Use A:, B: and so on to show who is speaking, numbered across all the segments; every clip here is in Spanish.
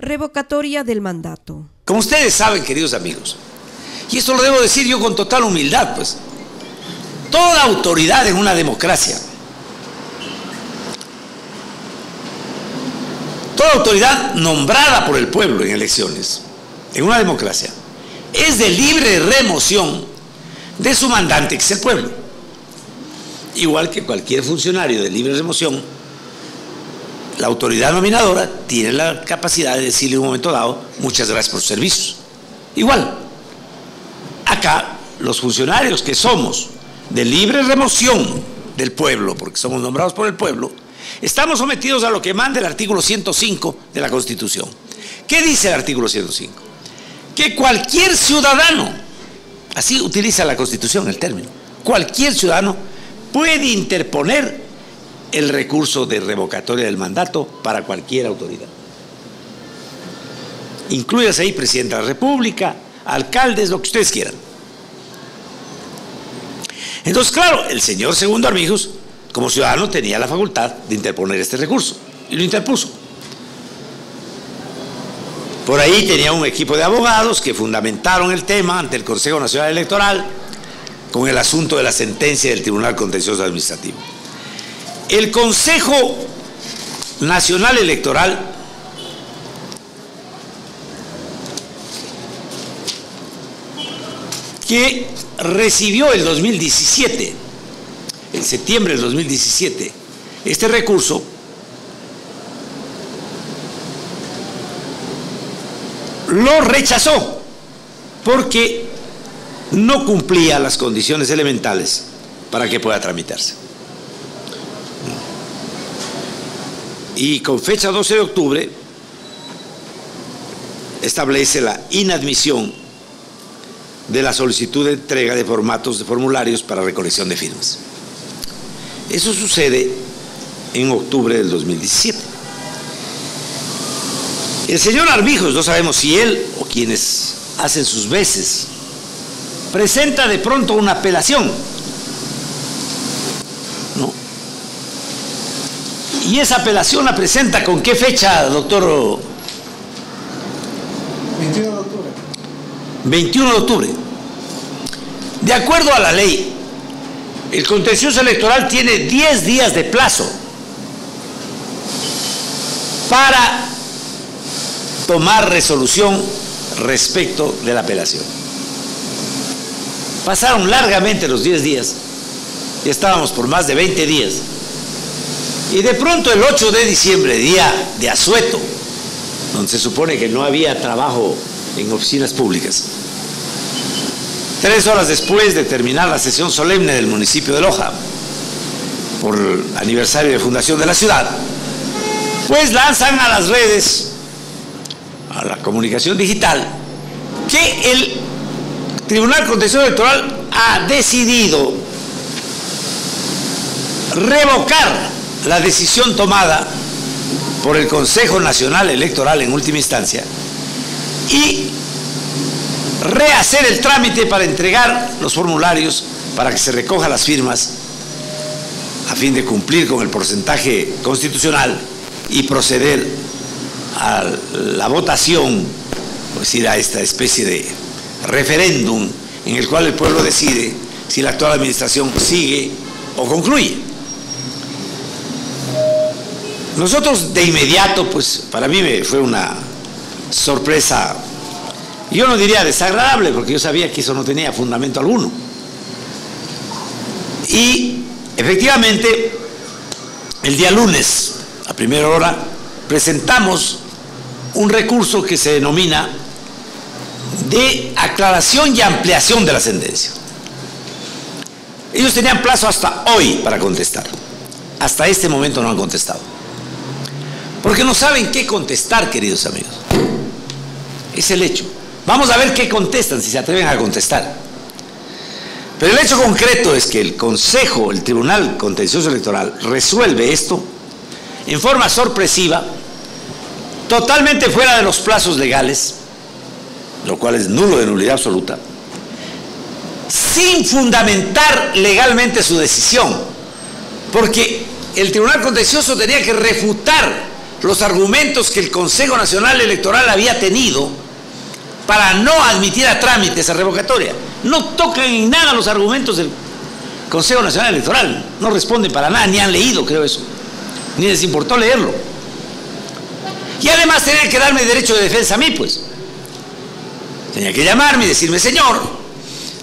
A: Revocatoria del mandato.
B: Como ustedes saben, queridos amigos, y esto lo debo decir yo con total humildad, pues, toda autoridad en una democracia, toda autoridad nombrada por el pueblo en elecciones, en una democracia, es de libre remoción de su mandante, que es el pueblo. Igual que cualquier funcionario de libre remoción, la autoridad nominadora tiene la capacidad de decirle en un momento dado, muchas gracias por sus servicios. Igual, acá los funcionarios que somos de libre remoción del pueblo, porque somos nombrados por el pueblo, estamos sometidos a lo que manda el artículo 105 de la Constitución. ¿Qué dice el artículo 105? Que cualquier ciudadano, así utiliza la Constitución el término, cualquier ciudadano puede interponer el recurso de revocatoria del mandato para cualquier autoridad. Incluyas ahí presidente de la República, alcaldes, lo que ustedes quieran. Entonces, claro, el señor Segundo Armijos, como ciudadano, tenía la facultad de interponer este recurso y lo interpuso. Por ahí tenía un equipo de abogados que fundamentaron el tema ante el Consejo Nacional Electoral con el asunto de la sentencia del Tribunal Contencioso Administrativo. El Consejo Nacional Electoral que recibió el 2017, en septiembre del 2017, este recurso, lo rechazó porque no cumplía las condiciones elementales para que pueda tramitarse. Y con fecha 12 de octubre establece la inadmisión de la solicitud de entrega de formatos de formularios para recolección de firmas. Eso sucede en octubre del 2017. El señor Armijos, no sabemos si él o quienes hacen sus veces, presenta de pronto una apelación. Y esa apelación la presenta con qué fecha, doctor?
C: 21 de octubre.
B: 21 de octubre. De acuerdo a la ley, el contencioso electoral tiene 10 días de plazo para tomar resolución respecto de la apelación. Pasaron largamente los 10 días, y estábamos por más de 20 días, y de pronto el 8 de diciembre, día de asueto, donde se supone que no había trabajo en oficinas públicas, tres horas después de terminar la sesión solemne del municipio de Loja, por el aniversario de fundación de la ciudad, pues lanzan a las redes, a la comunicación digital, que el Tribunal Contencioso Electoral ha decidido revocar la decisión tomada por el Consejo Nacional Electoral en última instancia y rehacer el trámite para entregar los formularios para que se recoja las firmas a fin de cumplir con el porcentaje constitucional y proceder a la votación, es decir, a esta especie de referéndum en el cual el pueblo decide si la actual administración sigue o concluye. Nosotros de inmediato, pues para mí fue una sorpresa, yo no diría desagradable, porque yo sabía que eso no tenía fundamento alguno. Y efectivamente, el día lunes, a primera hora, presentamos un recurso que se denomina de aclaración y ampliación de la sentencia. Ellos tenían plazo hasta hoy para contestar. Hasta este momento no han contestado. Porque no saben qué contestar, queridos amigos. Es el hecho. Vamos a ver qué contestan, si se atreven a contestar. Pero el hecho concreto es que el Consejo, el Tribunal Contencioso Electoral, resuelve esto en forma sorpresiva, totalmente fuera de los plazos legales, lo cual es nulo de nulidad absoluta, sin fundamentar legalmente su decisión, porque el Tribunal Contencioso tenía que refutar los argumentos que el Consejo Nacional Electoral había tenido para no admitir a trámite esa revocatoria. No tocan en nada los argumentos del Consejo Nacional Electoral, no responden para nada, ni han leído, creo eso, ni les importó leerlo. Y además tenían que darme derecho de defensa a mí, pues. Tenía que llamarme y decirme, señor,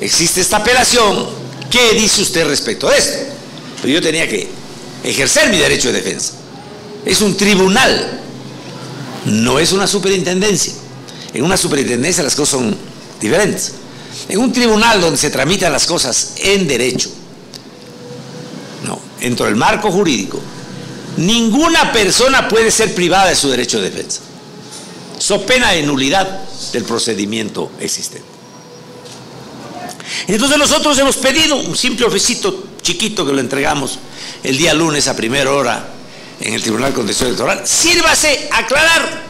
B: existe esta apelación, ¿qué dice usted respecto a esto? Pero yo tenía que ejercer mi derecho de defensa. Es un tribunal, no es una superintendencia. En una superintendencia las cosas son diferentes. En un tribunal donde se tramitan las cosas en derecho, no, dentro del marco jurídico, ninguna persona puede ser privada de su derecho de defensa. So pena de nulidad del procedimiento existente. Entonces nosotros hemos pedido un simple oficito chiquito que lo entregamos el día lunes a primera hora en el Tribunal Contencioso Electoral. Sírvase aclarar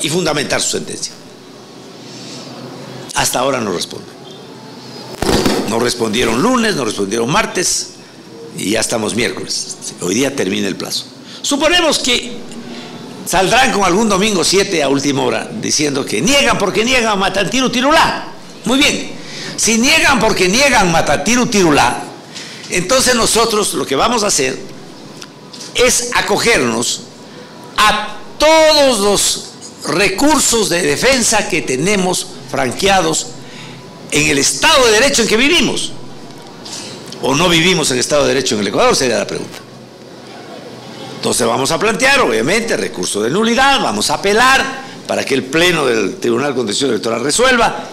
B: y fundamentar su sentencia. Hasta ahora no responde. No respondieron lunes, no respondieron martes y ya estamos miércoles. Hoy día termina el plazo. Suponemos que saldrán con algún domingo 7 a última hora diciendo que niegan porque niegan Matatiru Tirulá. Muy bien. Si niegan porque niegan Matatiru Tirulá, entonces nosotros lo que vamos a hacer es acogernos a todos los recursos de defensa que tenemos franqueados en el Estado de Derecho en que vivimos. ¿O no vivimos en Estado de Derecho en el Ecuador? Sería la pregunta. Entonces vamos a plantear, obviamente, recurso de nulidad, vamos a apelar para que el Pleno del Tribunal Contencioso Electoral resuelva.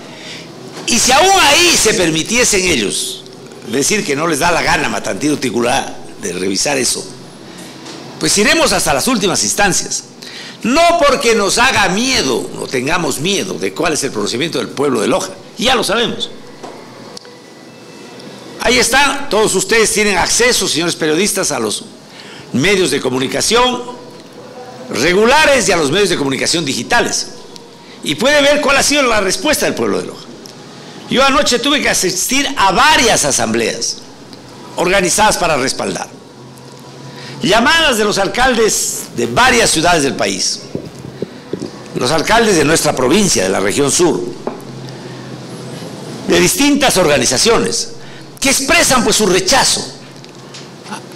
B: Y si aún ahí se permitiesen ellos decir que no les da la gana Matantido Ticulá de revisar eso, pues iremos hasta las últimas instancias. No porque nos haga miedo, no tengamos miedo de cuál es el pronunciamiento del pueblo de Loja, ya lo sabemos. Ahí está, todos ustedes tienen acceso, señores periodistas, a los medios de comunicación regulares y a los medios de comunicación digitales. Y puede ver cuál ha sido la respuesta del pueblo de Loja. Yo anoche tuve que asistir a varias asambleas organizadas para respaldar. Llamadas de los alcaldes de varias ciudades del país, los alcaldes de nuestra provincia, de la región sur, de distintas organizaciones, que expresan pues su rechazo,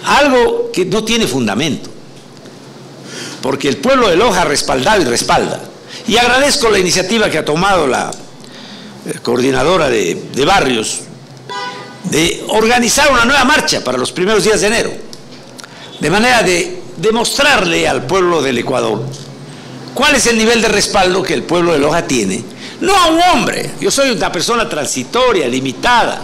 B: algo que no tiene fundamento, porque el pueblo de Loja ha respaldado y respalda. Y agradezco la iniciativa que ha tomado la eh, coordinadora de, de barrios de organizar una nueva marcha para los primeros días de enero, de manera de demostrarle al pueblo del Ecuador cuál es el nivel de respaldo que el pueblo de Loja tiene. No a un hombre, yo soy una persona transitoria, limitada.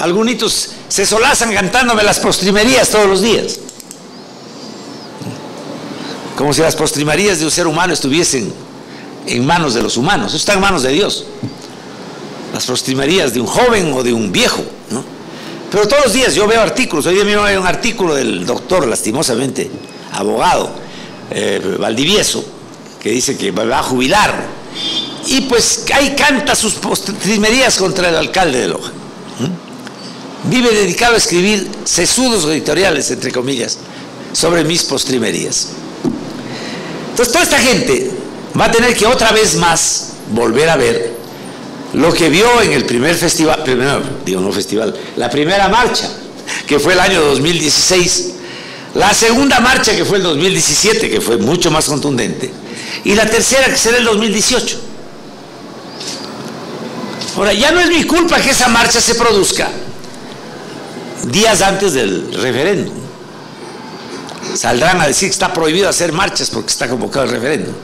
B: Algunos se solazan cantándome las postrimerías todos los días. Como si las postrimerías de un ser humano estuviesen en manos de los humanos. Eso está en manos de Dios. Las postrimerías de un joven o de un viejo. Pero todos los días yo veo artículos. Hoy día mismo hay un artículo del doctor, lastimosamente, abogado, eh, Valdivieso, que dice que va a jubilar. Y pues ahí canta sus postrimerías contra el alcalde de Loja vive dedicado a escribir sesudos editoriales, entre comillas, sobre mis postrimerías. Entonces, toda esta gente va a tener que otra vez más volver a ver lo que vio en el primer festival, primero, digo no festival, la primera marcha, que fue el año 2016, la segunda marcha que fue el 2017, que fue mucho más contundente, y la tercera que será el 2018. Ahora, ya no es mi culpa que esa marcha se produzca días antes del referéndum. Saldrán a decir que está prohibido hacer marchas porque está convocado el referéndum.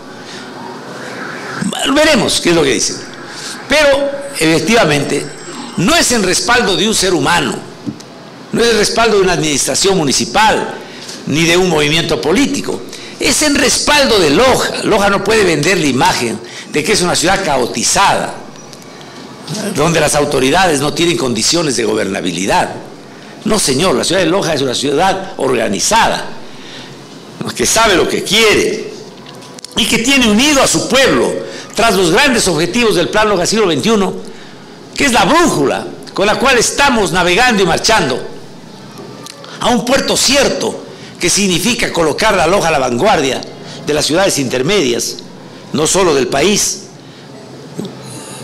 B: Veremos qué es lo que dicen. Pero efectivamente no es en respaldo de un ser humano, no es en respaldo de una administración municipal ni de un movimiento político. Es en respaldo de Loja. Loja no puede vender la imagen de que es una ciudad caotizada, donde las autoridades no tienen condiciones de gobernabilidad. No, señor, la ciudad de Loja es una ciudad organizada, que sabe lo que quiere y que tiene unido a su pueblo tras los grandes objetivos del Plan Loja siglo XXI, que es la brújula con la cual estamos navegando y marchando a un puerto cierto que significa colocar la loja a la vanguardia de las ciudades intermedias, no solo del país,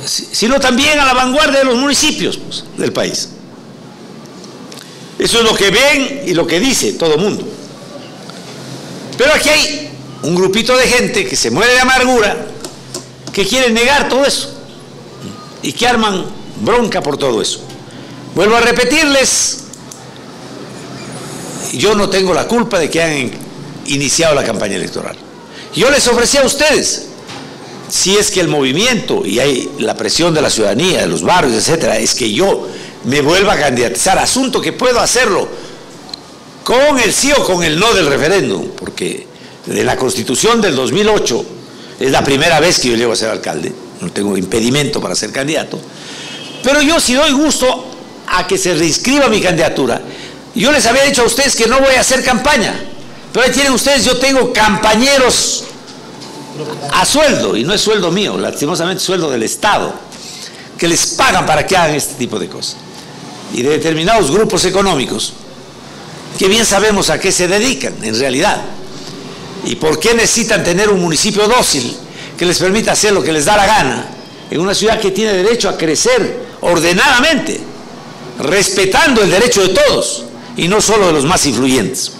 B: sino también a la vanguardia de los municipios pues, del país. Eso es lo que ven y lo que dice todo el mundo. Pero aquí hay un grupito de gente que se muere de amargura, que quiere negar todo eso y que arman bronca por todo eso. Vuelvo a repetirles, yo no tengo la culpa de que hayan iniciado la campaña electoral. Yo les ofrecí a ustedes, si es que el movimiento y hay la presión de la ciudadanía, de los barrios, etcétera, es que yo me vuelva a candidatizar, asunto que puedo hacerlo con el sí o con el no del referéndum, porque de la constitución del 2008 es la primera vez que yo llego a ser alcalde, no tengo impedimento para ser candidato, pero yo si doy gusto a que se reinscriba mi candidatura, yo les había dicho a ustedes que no voy a hacer campaña, pero ahí tienen ustedes, yo tengo compañeros a sueldo, y no es sueldo mío, lastimosamente sueldo del Estado, que les pagan para que hagan este tipo de cosas. Y de determinados grupos económicos, que bien sabemos a qué se dedican en realidad, y por qué necesitan tener un municipio dócil que les permita hacer lo que les da la gana, en una ciudad que tiene derecho a crecer ordenadamente, respetando el derecho de todos y no solo de los más influyentes.